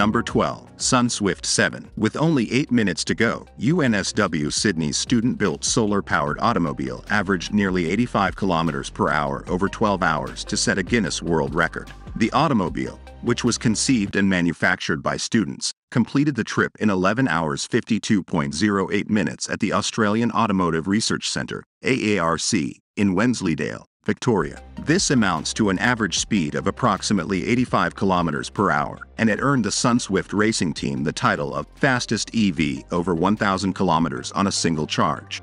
Number 12, SunSwift 7. With only 8 minutes to go, UNSW Sydney's student-built solar-powered automobile averaged nearly 85 kilometers per hour over 12 hours to set a Guinness World Record. The automobile, which was conceived and manufactured by students, completed the trip in 11 hours 52.08 minutes at the Australian Automotive Research Centre, AARC, in Wensleydale, Victoria. This amounts to an average speed of approximately 85 kilometers per hour, and it earned the SunSwift racing team the title of fastest EV over 1,000 kilometers on a single charge.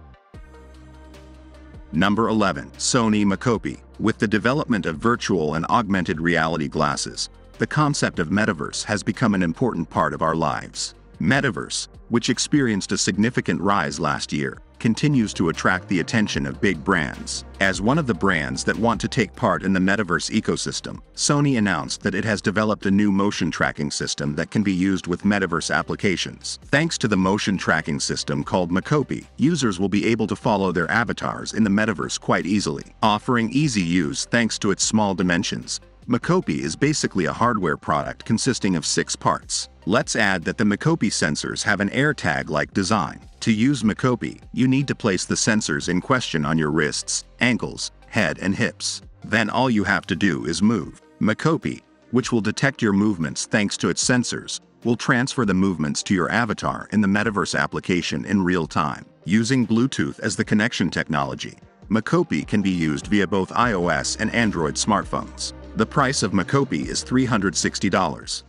Number 11. Sony Mocopi. With the development of virtual and augmented reality glasses, the concept of metaverse has become an important part of our lives. Metaverse, which experienced a significant rise last year, continues to attract the attention of big brands. As one of the brands that want to take part in the metaverse ecosystem, Sony announced that it has developed a new motion tracking system that can be used with metaverse applications. Thanks to the motion tracking system called Mocopi, users will be able to follow their avatars in the metaverse quite easily, offering easy use thanks to its small dimensions. Mocopi is basically a hardware product consisting of six parts. Let's add that the Mocopi sensors have an AirTag-like design. To use Mocopi, you need to place the sensors in question on your wrists, ankles, head and hips. Then all you have to do is move. Mocopi, which will detect your movements thanks to its sensors, will transfer the movements to your avatar in the Metaverse application in real time. Using Bluetooth as the connection technology, Mocopi can be used via both iOS and Android smartphones. The price of Mocopi is $360.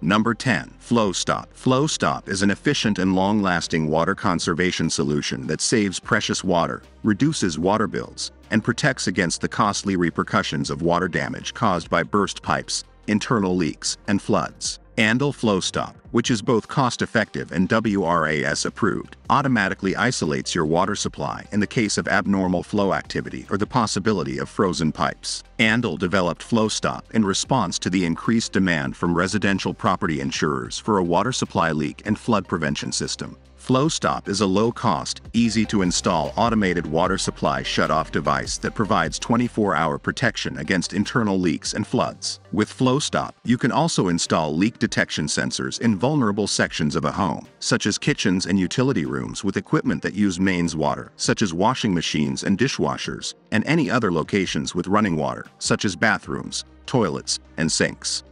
Number 10. FlowStop. FlowStop is an efficient and long-lasting water conservation solution that saves precious water, reduces water bills, and protects against the costly repercussions of water damage caused by burst pipes, internal leaks, and floods. Andel FlowStop, which is both cost-effective and WRAS approved, automatically isolates your water supply in the case of abnormal flow activity or the possibility of frozen pipes. Andel developed FlowStop in response to the increased demand from residential property insurers for a water supply leak and flood prevention system. FlowStop is a low-cost, easy-to-install automated water supply shut-off device that provides 24-hour protection against internal leaks and floods. With FlowStop, you can also install leak detection sensors in vulnerable sections of a home, such as kitchens and utility rooms with equipment that use mains water, such as washing machines and dishwashers, and any other locations with running water, such as bathrooms, toilets, and sinks.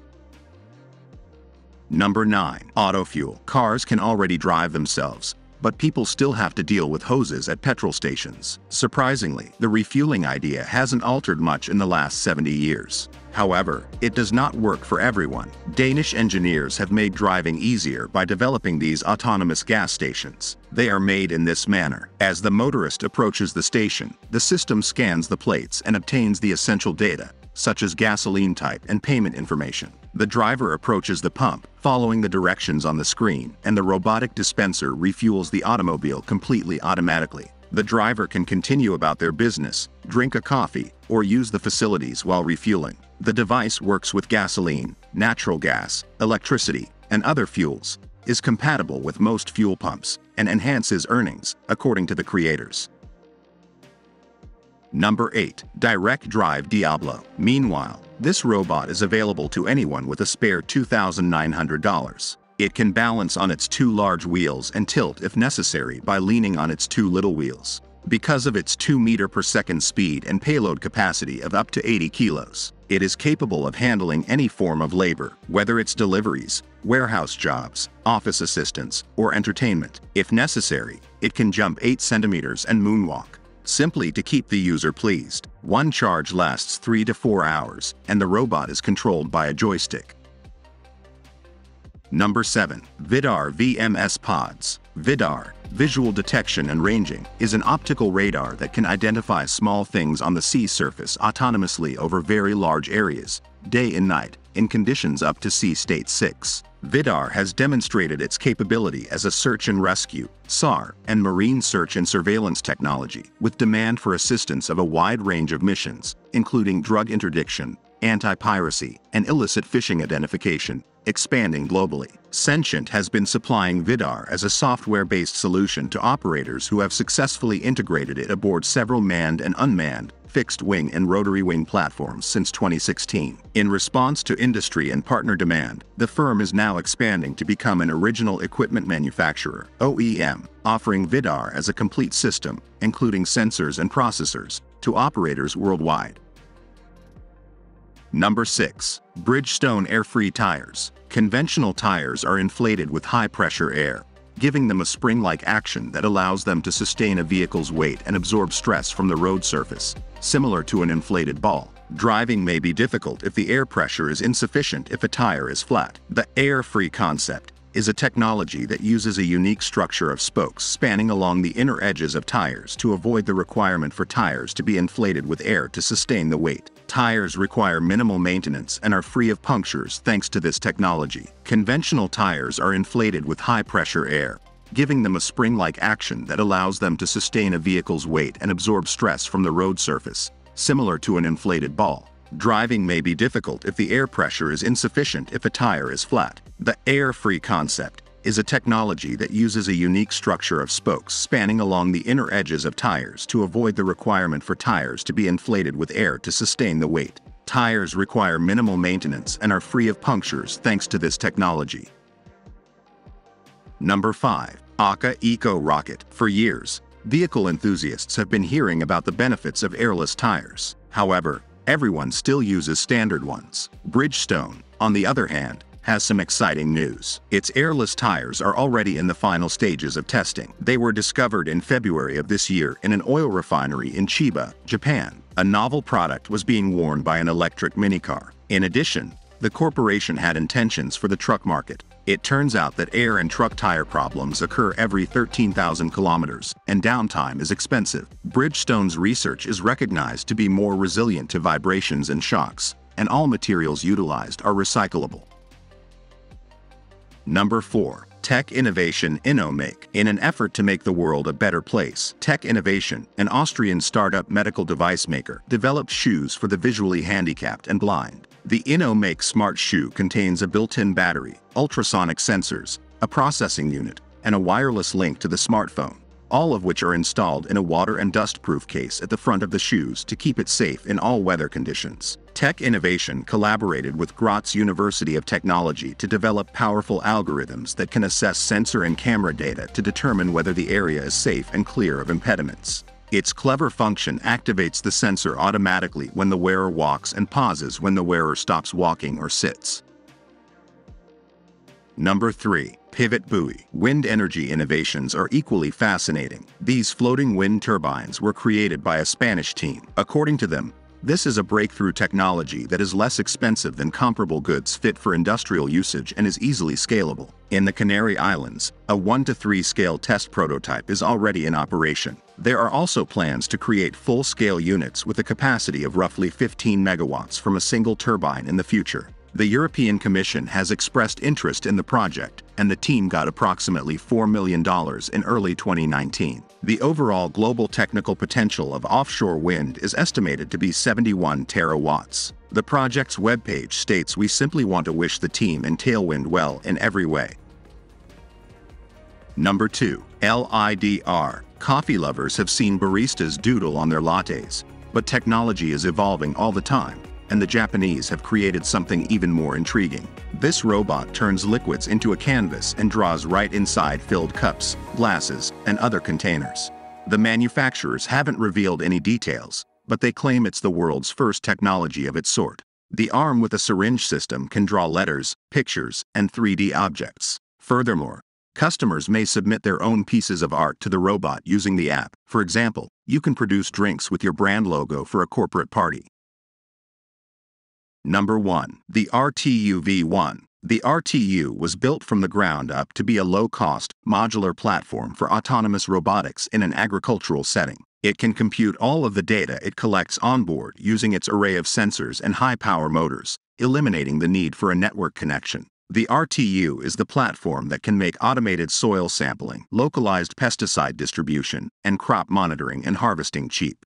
Number 9. Autofuel. Cars can already drive themselves, but people still have to deal with hoses at petrol stations. Surprisingly, the refueling idea hasn't altered much in the last 70 years. However, it does not work for everyone. Danish engineers have made driving easier by developing these autonomous gas stations. They are made in this manner. As the motorist approaches the station, the system scans the plates and obtains the essential data, such as gasoline type and payment information. The driver approaches the pump, following the directions on the screen, and the robotic dispenser refuels the automobile completely automatically. The driver can continue about their business, drink a coffee, or use the facilities while refueling. The device works with gasoline, natural gas, electricity, and other fuels, is compatible with most fuel pumps, and enhances earnings, according to the creators. Number 8. Direct Drive Diablo. Meanwhile, this robot is available to anyone with a spare $2,900. It can balance on its two large wheels and tilt if necessary by leaning on its two little wheels. Because of its 2 meter per second speed and payload capacity of up to 80 kilos, it is capable of handling any form of labor, whether it's deliveries, warehouse jobs, office assistants, or entertainment. If necessary, it can jump 8 centimeters and moonwalk simply to keep the user pleased. One charge lasts 3 to 4 hours, and the robot is controlled by a joystick. Number 7. Vidar VMS Pods. VIDAR, Visual Detection and Ranging, is an optical radar that can identify small things on the sea surface autonomously over very large areas, day and night, in conditions up to sea state 6. VIDAR has demonstrated its capability as a search and rescue, SAR, and marine search and surveillance technology, with demand for assistance of a wide range of missions, including drug interdiction, anti-piracy, and illicit fishing identification, expanding globally. Sentient has been supplying VIDAR as a software-based solution to operators who have successfully integrated it aboard several manned and unmanned fixed wing and rotary wing platforms since 2016. In response to industry and partner demand, the firm is now expanding to become an original equipment manufacturer, OEM, offering VIDAR as a complete system, including sensors and processors, to operators worldwide. Number 6. Bridgestone Air-Free Tires. Conventional tires are inflated with high-pressure air, giving them a spring-like action that allows them to sustain a vehicle's weight and absorb stress from the road surface, similar to an inflated ball. Driving may be difficult if the air pressure is insufficient if a tire is flat. The air-free concept is a technology that uses a unique structure of spokes spanning along the inner edges of tires to avoid the requirement for tires to be inflated with air to sustain the weight. Tires require minimal maintenance and are free of punctures thanks to this technology. Conventional tires are inflated with high-pressure air, giving them a spring-like action that allows them to sustain a vehicle's weight and absorb stress from the road surface, similar to an inflated ball. Driving may be difficult if the air pressure is insufficient if a tire is flat. The air-free concept is a technology that uses a unique structure of spokes spanning along the inner edges of tires to avoid the requirement for tires to be inflated with air to sustain the weight. Tires require minimal maintenance and are free of punctures thanks to this technology. Number 5. ARCA EcoRocket. For years, vehicle enthusiasts have been hearing about the benefits of airless tires. However, everyone still uses standard ones. Bridgestone, on the other hand, has some exciting news. Its airless tires are already in the final stages of testing. They were discovered in February of this year in an oil refinery in Chiba, Japan. A novel product was being worn by an electric minicar. In addition, the corporation had intentions for the truck market. It turns out that air and truck tire problems occur every 13,000 kilometers, and downtime is expensive. Bridgestone's research is recognized to be more resilient to vibrations and shocks, and all materials utilized are recyclable. Number 4. Tec-Innovation InnoMake. In an effort to make the world a better place, Tec-Innovation, an Austrian startup medical device maker, developed shoes for the visually handicapped and blind. The InnoMake smart shoe contains a built-in battery, ultrasonic sensors, a processing unit, and a wireless link to the smartphone, all of which are installed in a water and dust-proof case at the front of the shoes to keep it safe in all weather conditions. Tec-Innovation collaborated with Graz University of Technology to develop powerful algorithms that can assess sensor and camera data to determine whether the area is safe and clear of impediments. Its clever function activates the sensor automatically when the wearer walks and pauses when the wearer stops walking or sits. Number 3. PivotBuoy. Wind energy innovations are equally fascinating. These floating wind turbines were created by a Spanish team. According to them, this is a breakthrough technology that is less expensive than comparable goods fit for industrial usage and is easily scalable. In the Canary Islands, a 1 to 3 scale test prototype is already in operation. There are also plans to create full-scale units with a capacity of roughly 15 megawatts from a single turbine in the future. The European Commission has expressed interest in the project, and the team got approximately $4 million in early 2019. The overall global technical potential of offshore wind is estimated to be 71 terawatts. The project's webpage states we simply want to wish the team and Tailwind well in every way. Number 2. LIDR. Coffee lovers have seen baristas doodle on their lattes, but technology is evolving all the time and the Japanese have created something even more intriguing. This robot turns liquids into a canvas and draws right inside filled cups, glasses, and other containers. The manufacturers haven't revealed any details, but they claim it's the world's first technology of its sort. The arm with a syringe system can draw letters, pictures, and 3D objects. Furthermore, customers may submit their own pieces of art to the robot using the app. For example, you can produce drinks with your brand logo for a corporate party. Number 1. The RTU V1. The RTU was built from the ground up to be a low-cost, modular platform for autonomous robotics in an agricultural setting. It can compute all of the data it collects onboard using its array of sensors and high-power motors, eliminating the need for a network connection. The RTU is the platform that can make automated soil sampling, localized pesticide distribution, and crop monitoring and harvesting cheap.